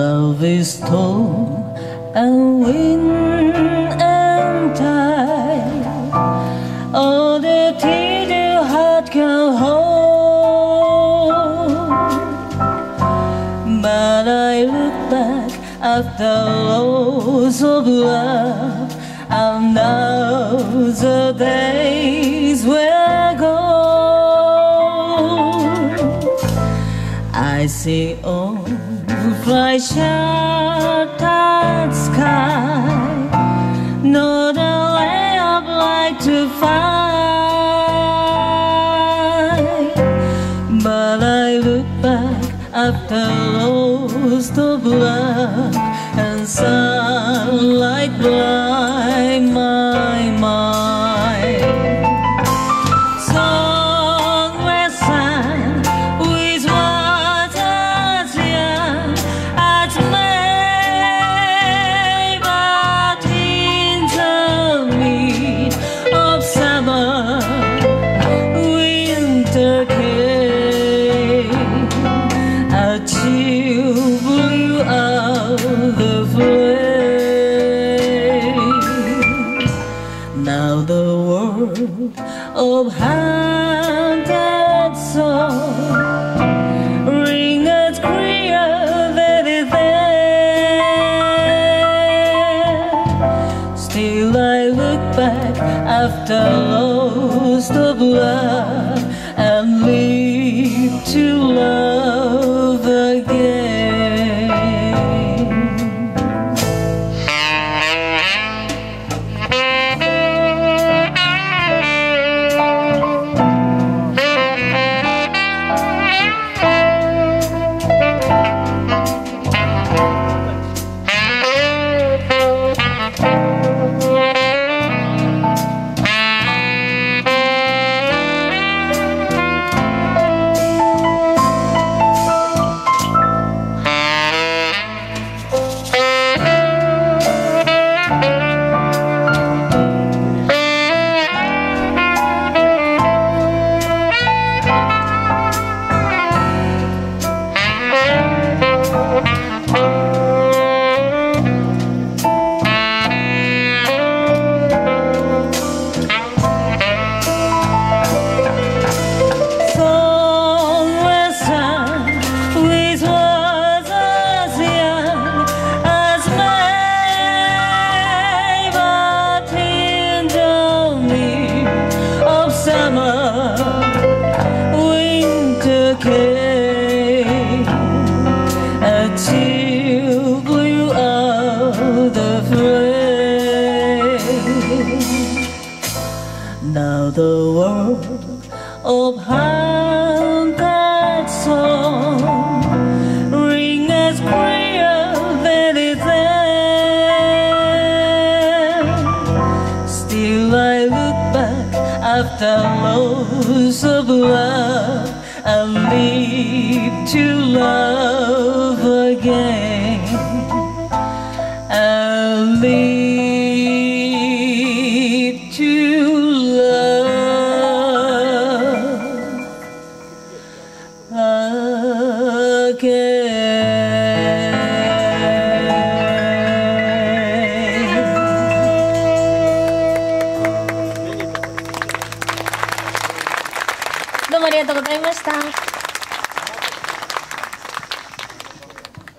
Love is storm and wind and tide. All the tears your heart can hold. But I look back after loss of love, and now the days were gone. I see all bright shattered sky, not a ray of light to find. But I look back after lost of love, and sunlight Now the world of soul ring as clear. Still I look back after lost of love and live to love winter came. A chill the. Now the world of haunted song as clear that. Still I look back after loss of love and live to love again. And live to love もありがとうございました。